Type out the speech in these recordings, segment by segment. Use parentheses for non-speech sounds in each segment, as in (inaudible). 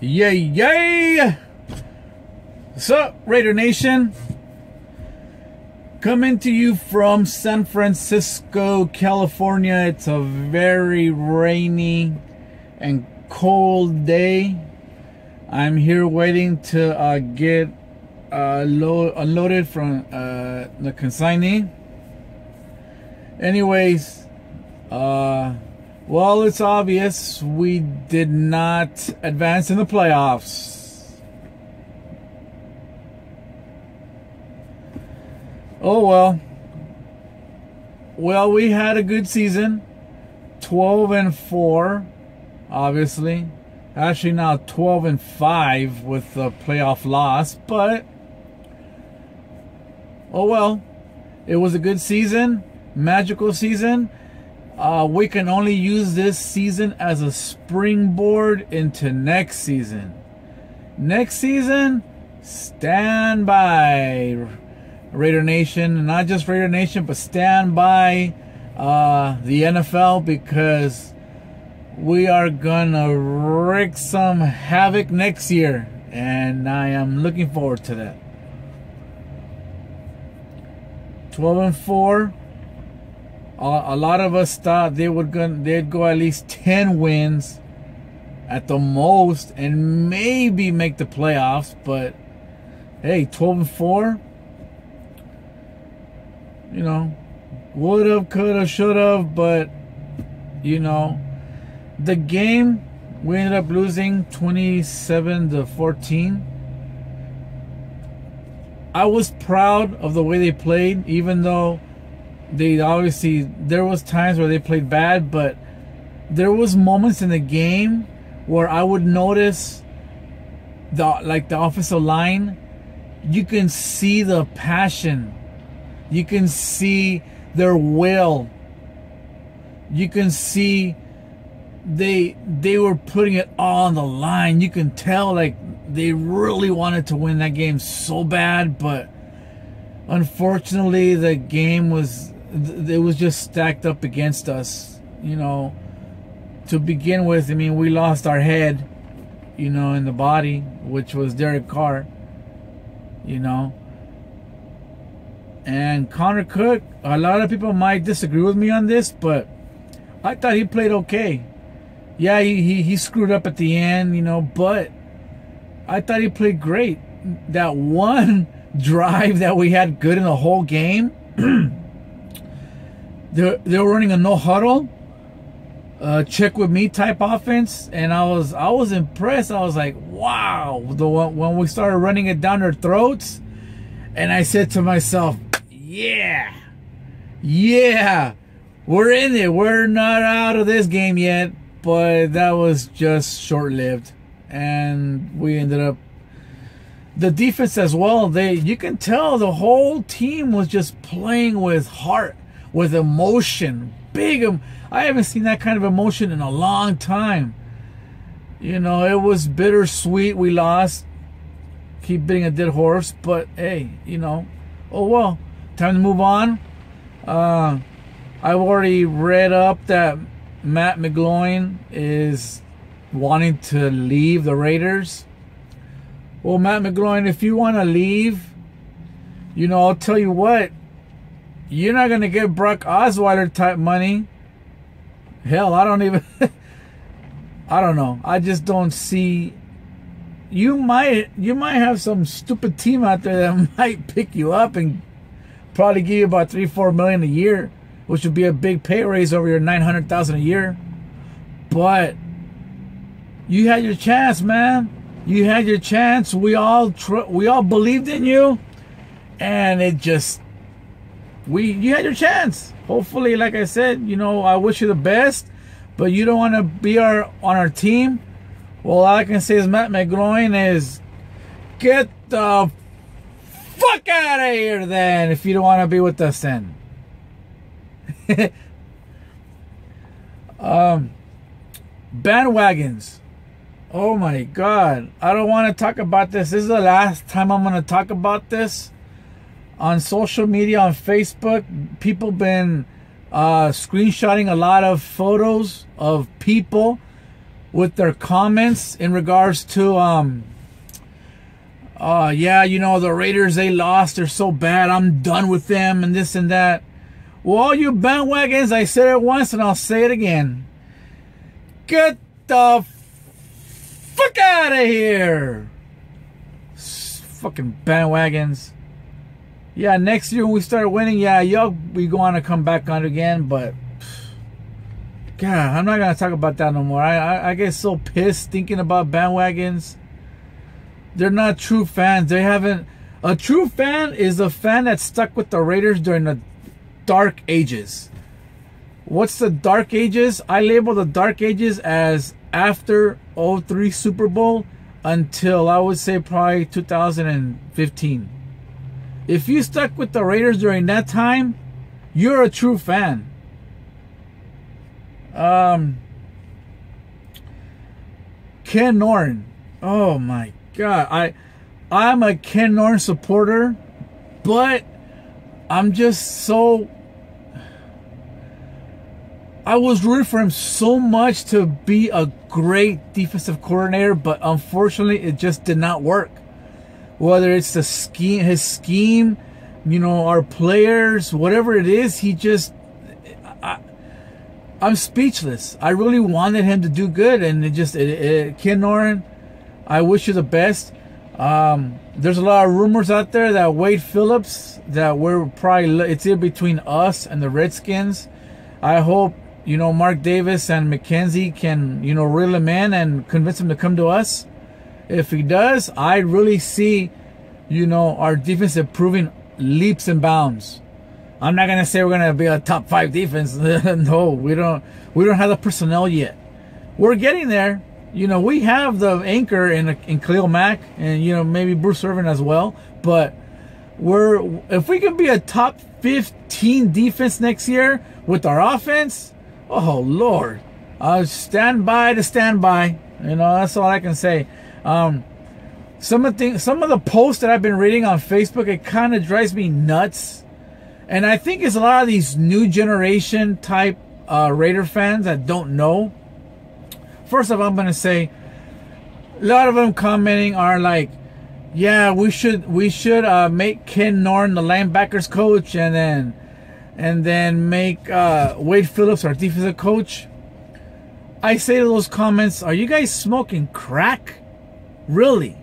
Yay, yay! What's up, Raider Nation? Coming to you from San Francisco, California. It's a very rainy and cold day. I'm here waiting to uh, get uh, load, unloaded from uh, the consignee. Anyways, uh, well, it's obvious we did not advance in the playoffs. Oh well. Well, we had a good season. 12 and 4, obviously. Actually, now 12 and 5 with the playoff loss, but oh well. It was a good season, magical season uh, we can only use this season as a springboard into next season. Next season, stand by, Raider Nation. Not just Raider Nation, but stand by uh, the NFL because we are gonna wreak some havoc next year, and I am looking forward to that. 12 and 4 a lot of us thought they would go, they'd go at least 10 wins at the most and maybe make the playoffs but hey 12 and 4 you know would have could have should have but you know the game we ended up losing 27 to 14 I was proud of the way they played even though they obviously there was times where they played bad, but there was moments in the game where I would notice the like the offensive line, you can see the passion. You can see their will. You can see they they were putting it all on the line. You can tell like they really wanted to win that game so bad, but unfortunately the game was it was just stacked up against us. You know, to begin with, I mean, we lost our head, you know, in the body, which was Derek Carr, you know. And Connor Cook, a lot of people might disagree with me on this, but I thought he played okay. Yeah, he, he, he screwed up at the end, you know, but I thought he played great. That one (laughs) drive that we had good in the whole game. (clears throat) they they were running a no huddle, uh, check with me type offense, and I was I was impressed. I was like, wow, the when we started running it down their throats, and I said to myself, yeah, yeah, we're in it. We're not out of this game yet, but that was just short lived, and we ended up the defense as well they you can tell the whole team was just playing with heart with emotion. Big, I haven't seen that kind of emotion in a long time. You know, it was bittersweet. We lost. Keep being a dead horse, but hey, you know, oh well. Time to move on. Uh, I've already read up that Matt McGloin is wanting to leave the Raiders. Well, Matt McGloin, if you want to leave, you know, I'll tell you what, you're not going to get Brock Osweiler type money. Hell, I don't even. (laughs) I don't know. I just don't see. You might you might have some stupid team out there that (laughs) might pick you up and probably give you about three four million a year, which would be a big pay raise over your nine hundred thousand a year. But you had your chance, man. You had your chance. We all we all believed in you, and it just we you had your chance. Hopefully, like I said, you know, I wish you the best, but you don't want to be our on our team. Well, all I can say is Matt McGloin is get the fuck out of here then if you don't want to be with us then. (laughs) um bandwagons. Oh my god. I don't want to talk about this. This is the last time I'm going to talk about this on social media on Facebook, people been uh, screenshotting a lot of photos of people with their comments in regards to um uh yeah you know the raiders they lost they're so bad i'm done with them and this and that. Well all you bandwagons i said it once and i'll say it again. Get the fuck out of here fucking bandwagons yeah next year when we start winning yeah y'all we going to come back on again but God, I'm not gonna talk about that no more. I, I, I get so pissed thinking about bandwagons. They're not true fans. They haven't. A true fan is a fan that stuck with the Raiders during the dark ages. What's the dark ages? I label the dark ages as after 03 Super Bowl until I would say probably 2015. If you stuck with the Raiders during that time, you're a true fan. Um, Ken Norton. Oh my God. I, I'm a Ken Norton supporter, but I'm just so. I was rooting for him so much to be a great defensive coordinator, but unfortunately, it just did not work. Whether it's the scheme, his scheme, you know, our players, whatever it is, he just I'm speechless. I really wanted him to do good, and it just it, it, Ken Norton. I wish you the best. Um, there's a lot of rumors out there that Wade Phillips that we're probably it's here between us and the Redskins. I hope you know Mark Davis and McKenzie can you know reel him in and convince him to come to us. If he does, I really see you know our defense improving leaps and bounds. I'm not gonna say we're gonna be a top five defense. (laughs) no, we don't. We don't have the personnel yet. We're getting there. You know, we have the anchor in in Khalil Mack and you know maybe Bruce Irvin as well. But we're if we can be a top 15 defense next year with our offense, oh Lord, I'll stand by to stand by. You know, that's all I can say. Um, some of the some of the posts that I've been reading on Facebook, it kind of drives me nuts and I think it's a lot of these new generation type uh, Raider fans that don't know. First of all, I'm going to say a lot of them commenting are like, yeah, we should we should uh, make Ken Norton the linebackers coach and then and then make uh, Wade Phillips our defensive coach. I say to those comments, are you guys smoking crack? Really?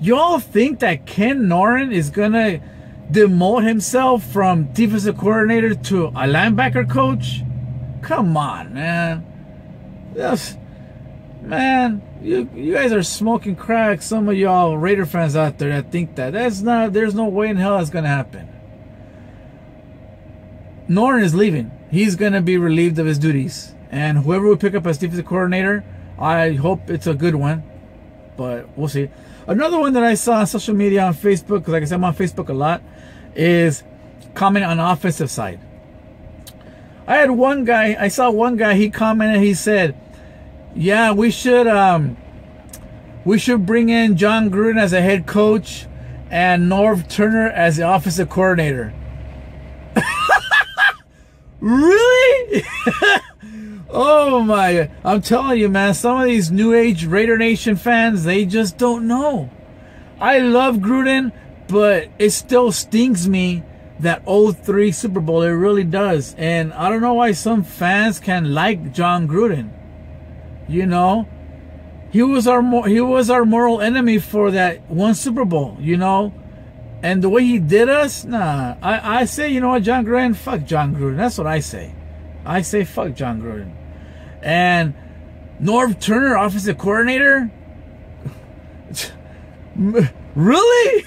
Y'all think that Ken Norton is gonna demote himself from defensive coordinator to a linebacker coach? Come on, man. Yes, man, you you guys are smoking crack. Some of y'all Raider fans out there that think that that's not. There's no way in hell that's gonna happen. Norton is leaving. He's gonna be relieved of his duties, and whoever we pick up as defensive coordinator, I hope it's a good one. But we'll see. Another one that I saw on social media on Facebook, because like I said, I'm on Facebook a lot is comment on offensive side. I had one guy, I saw one guy, he commented, he said, yeah, we should, um, we should bring in Jon Gruden as a head coach and Norv Turner as the offensive coordinator. (laughs) really? (laughs) oh my, I'm telling you, man, some of these new age Raider Nation fans, they just don't know. I love Gruden but it still stings me that 03 Super Bowl. It really does. And I don't know why some fans can like Jon Gruden. You know, he was our he was our moral enemy for that one Super Bowl. You know, and the way he did us, nah. I I say, you know what, Jon Gruden, fuck Jon Gruden. That's what I say. I say fuck Jon Gruden. And Norv Turner, offensive coordinator. (laughs) really?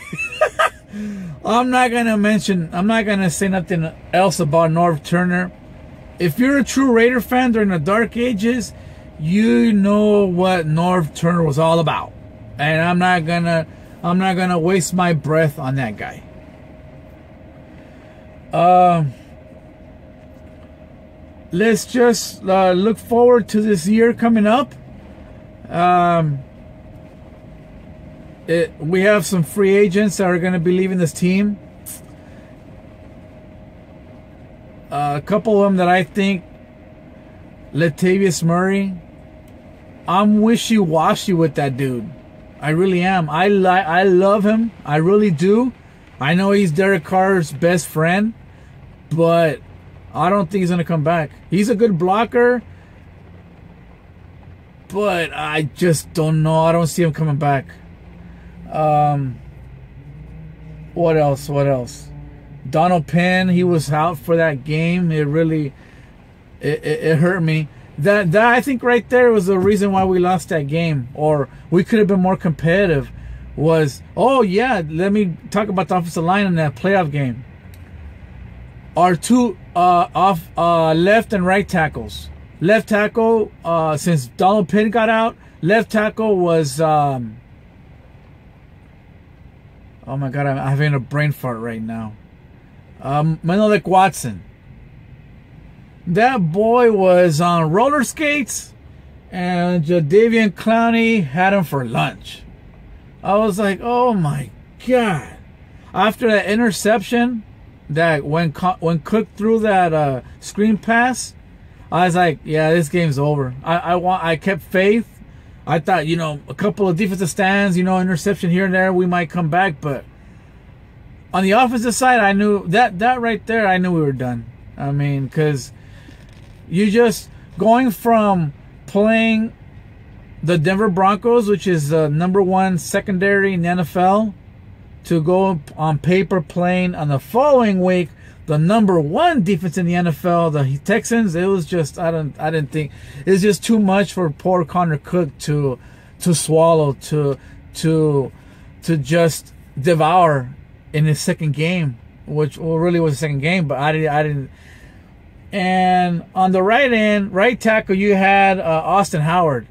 (laughs) I'm not gonna mention. I'm not gonna say nothing else about Norv Turner. If you're a true Raider fan during the Dark Ages, you know what Norv Turner was all about, and I'm not gonna. I'm not gonna waste my breath on that guy. Uh, let's just uh, look forward to this year coming up. Um, it, we have some free agents that are going to be leaving this team. Uh, a couple of them that I think Latavius Murray. I'm wishy washy with that dude. I really am. I like. I love him. I really do. I know he's Derek Carr's best friend, but I don't think he's gonna come back. He's a good blocker, but I just don't know. I don't see him coming back. Um, what else? What else? Donald Penn, he was out for that game. It really, it, it, it hurt me that that I think right there was the reason why we lost that game, or we could have been more competitive. Was oh yeah, let me talk about the offensive line in that playoff game. Our two uh, off uh, left and right tackles. Left tackle uh, since Donald Penn got out. Left tackle was um, oh my god, I'm having a brain fart right now. Um, Menelik Watson that boy was on roller skates and Jadeveon Clowney had him for lunch. I was like, oh my God. After that interception that when, when Cook threw that uh, screen pass, I was like, yeah, this game's over. I, I want, I kept faith. I thought, you know, a couple of defensive stands, you know, interception here and there, we might come back. But on the offensive side, I knew that, that right there, I knew we were done. I mean, because you just going from playing the Denver Broncos, which is the number one secondary in the NFL, to go on paper playing on the following week the number one defense in the NFL, the Texans. It was just I don't I didn't think it's just too much for poor Connor Cook to to swallow to to to just devour in his second game, which well really was a second game, but I didn't I didn't and on the right end, right tackle, you had uh, Austin Howard.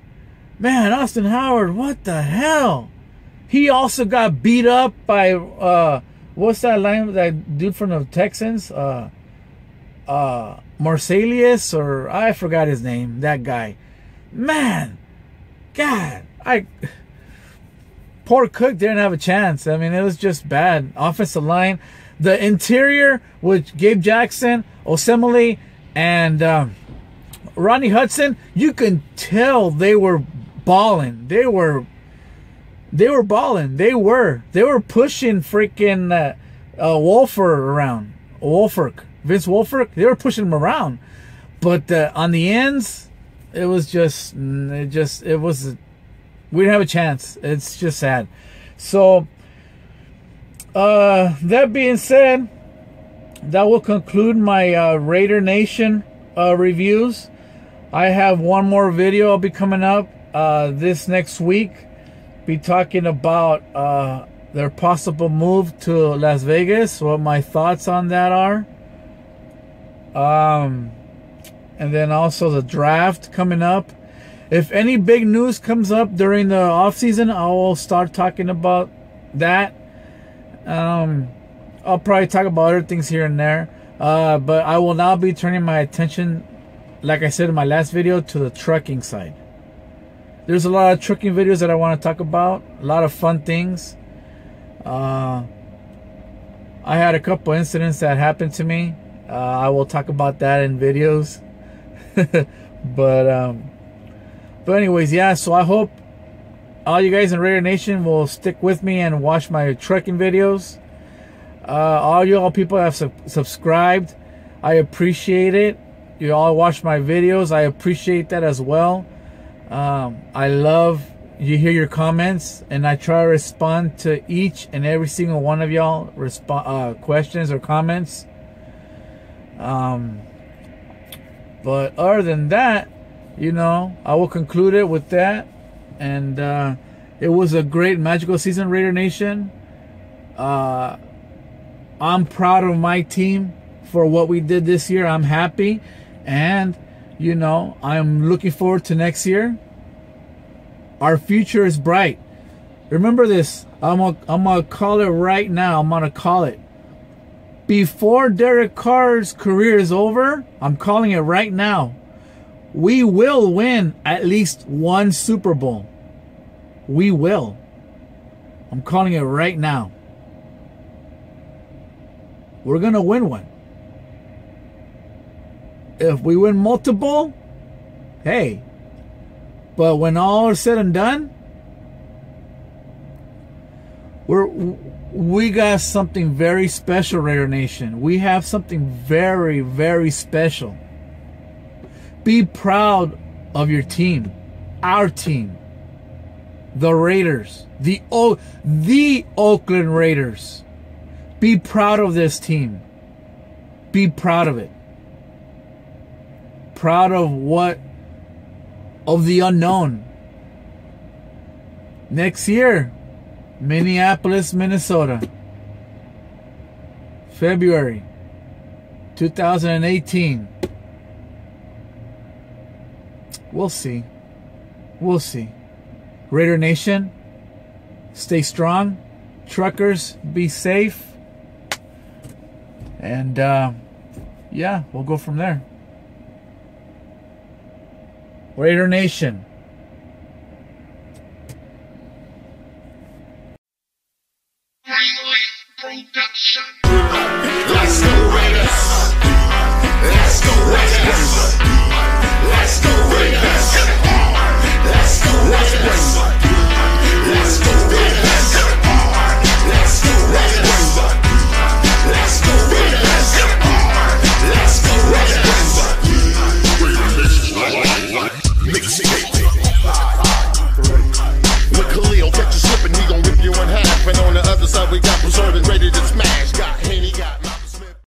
Man, Austin Howard, what the hell? He also got beat up by uh, what's that line? That dude from the Texans, uh, uh, Mercilus, or I forgot his name. That guy. Man, God, I. Poor Cook didn't have a chance. I mean, it was just bad. Offensive line, the interior, with Gabe Jackson, Osemele, and um, Rodney Hudson, you can tell they were balling. They were, they were balling. They were, they were pushing freaking uh, uh, Wolford around. Wolford, Vince Wilfork. They were pushing him around, but uh, on the ends, it was just, it just, it was, we didn't have a chance. It's just sad. So, uh, that being said that will conclude my uh, Raider Nation uh, reviews. I have one more video I'll be coming up uh, this next week. Be talking about uh, their possible move to Las Vegas. What my thoughts on that are. Um, and then also the draft coming up. If any big news comes up during the off season, I will start talking about that. Um, I'll probably talk about other things here and there. Uh, but I will now be turning my attention, like I said in my last video, to the trucking side. There's a lot of trucking videos that I want to talk about. A lot of fun things. Uh, I had a couple incidents that happened to me. Uh, I will talk about that in videos. (laughs) but um, but anyways, yeah. So I hope all you guys in Raider Nation will stick with me and watch my trucking videos. Uh, all you all people have su subscribed. I appreciate it. You all watch my videos. I appreciate that as well. Um, I love you hear your comments and I try to respond to each and every single one of y'all respond uh, questions or comments. Um, but other than that, you know, I will conclude it with that. And uh, it was a great magical season, Raider Nation. Uh, I'm proud of my team for what we did this year. I'm happy. And, you know, I'm looking forward to next year. Our future is bright. Remember this. I'm going I'm to call it right now. I'm to call it. Before Derek Carr's career is over, I'm calling it right now. We will win at least one Super Bowl. We will. I'm calling it right now. We're going to win one. If we win multiple, hey, But when all is said and done, we're we got something very special, Raider Nation. We have something very, very special. Be proud of your team, our team, the Raiders, the o- the Oakland Raiders. Be proud of this team. Be proud of it. Proud of what of the unknown. Next year, Minneapolis, Minnesota. February 2018. We'll see. We'll see. Raider Nation, stay strong. Truckers, be safe. And uh, yeah, we'll go from there. Raider Nation. Let's go Raiders! Let's go Raiders! Let's go Raiders! Let's go Raiders!